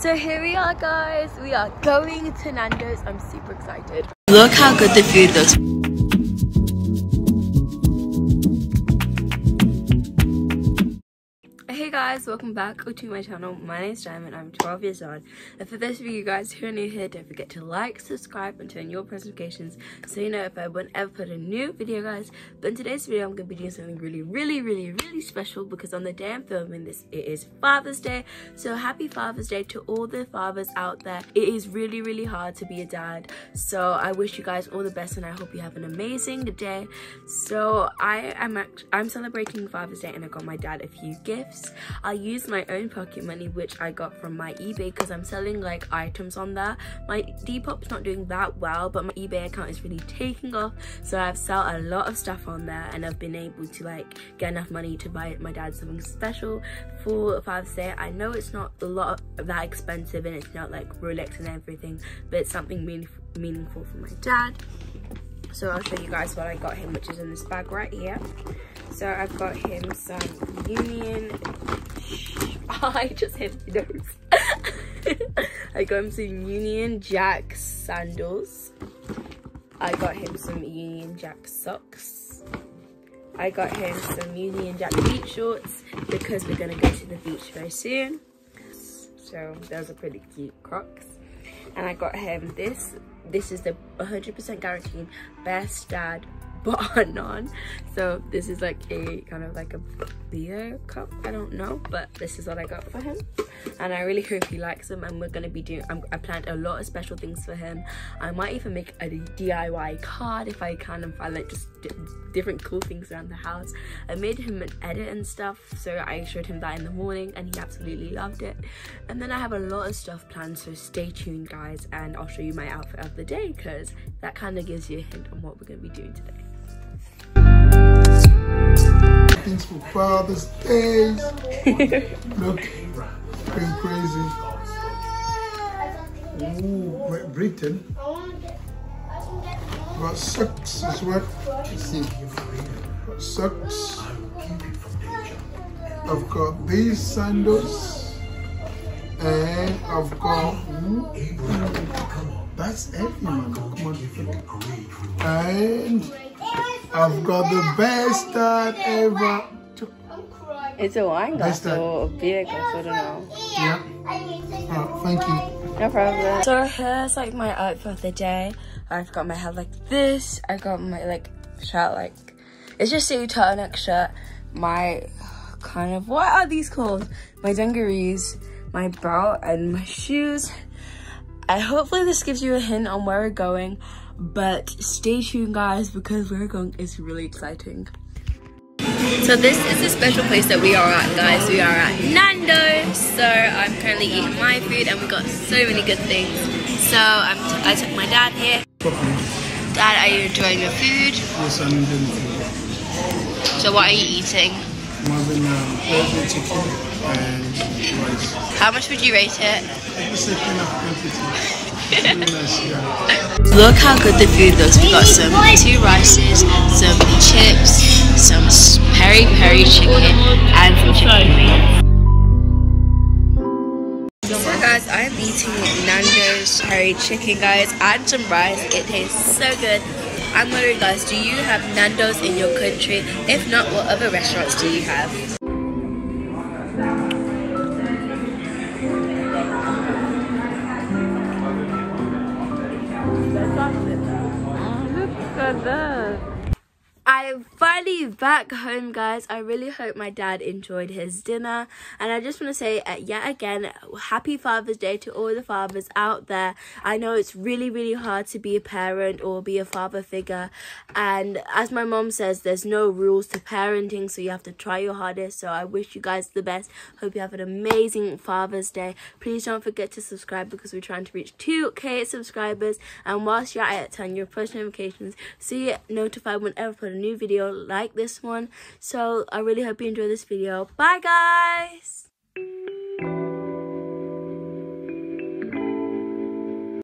So here we are guys, we are going to Nando's. I'm super excited. Look how good the food looks. Guys, welcome back to my channel. My name is Diamond, I'm 12 years old. And for those of you guys who are new here, don't forget to like, subscribe, and turn your notifications so you know if I ever put a new video, guys. But in today's video, I'm going to be doing something really, really, really, really special because on the day I'm filming this, it is Father's Day. So happy Father's Day to all the fathers out there. It is really, really hard to be a dad. So I wish you guys all the best and I hope you have an amazing day. So I am I'm celebrating Father's Day and I got my dad a few gifts. I used my own pocket money which I got from my eBay because I'm selling like items on there. My Depop's not doing that well but my eBay account is really taking off so I've sold a lot of stuff on there and I've been able to like get enough money to buy my dad something special for Father's Day. I know it's not a lot that expensive and it's not like Rolex and everything but it's something meaningful, meaningful for my dad. So I'll show you guys what I got him which is in this bag right here. So I've got him some Union. I just hit my nose. I got him some Union Jack sandals. I got him some Union Jack socks. I got him some Union Jack beach shorts because we're gonna go to the beach very soon. So those are pretty cute crocs. And I got him this. This is the 100% guaranteed best dad button on so this is like a kind of like a beer cup. I don't know but this is what i got for him. And i really hope he likes them and we're going to be doing I'm, i planned a lot of special things for him. I might even make a diy card if i can and find like just different cool things around the house. I made him an edit and stuff so i showed him that in the morning and he absolutely loved it. And then i have a lot of stuff planned so stay tuned guys and i'll show you my outfit of the day because that kind of gives you a hint on what we're going to be doing today Things for Father's Day. Look, going crazy. Ooh, Great Britain. Got socks as well. Socks. I've got these sandals. And I've got. Ooh, that's man. Come on. And. I've got the best dad ever. It's a wine glass or a beer glass, I don't know. Yeah. Oh, thank you. No problem. So here's like my outfit of the day. I've got my hair like this. I got my like shirt like, it's just a turtleneck shirt. My kind of, what are these called? My dungarees, my belt and my shoes. I hopefully this gives you a hint on where we're going but stay tuned guys because we're going is really exciting. So this is a special place that we are at guys. We are at Nando's so I'm currently eating my food and we got so many good things. So I'm t i took my dad here. Dad are you enjoying your food? Yes I'm enjoying food. So what are you eating I'm having um, chicken and rice how much would you rate it Look how good the food looks. We got some two rices, some chips, some peri peri chicken, and some chicken wings. So guys, I'm eating Nando's peri chicken guys and some rice. It tastes so good. I'm wondering guys, do you have Nando's in your country? If not, what other restaurants do you have? I'm finally back home, guys. I really hope my dad enjoyed his dinner. And I just want to say uh, yet again, happy Father's Day to all the fathers out there. I know it's really, really hard to be a parent or be a father figure. And as my mom says, there's no rules to parenting, so you have to try your hardest. So I wish you guys the best. Hope you have an amazing Father's Day. Please don't forget to subscribe because we're trying to reach 2k subscribers. And whilst you're at it, turn your push notifications so you get notified whenever I put a new video like this one. So I really hope you enjoy this video. Bye guys!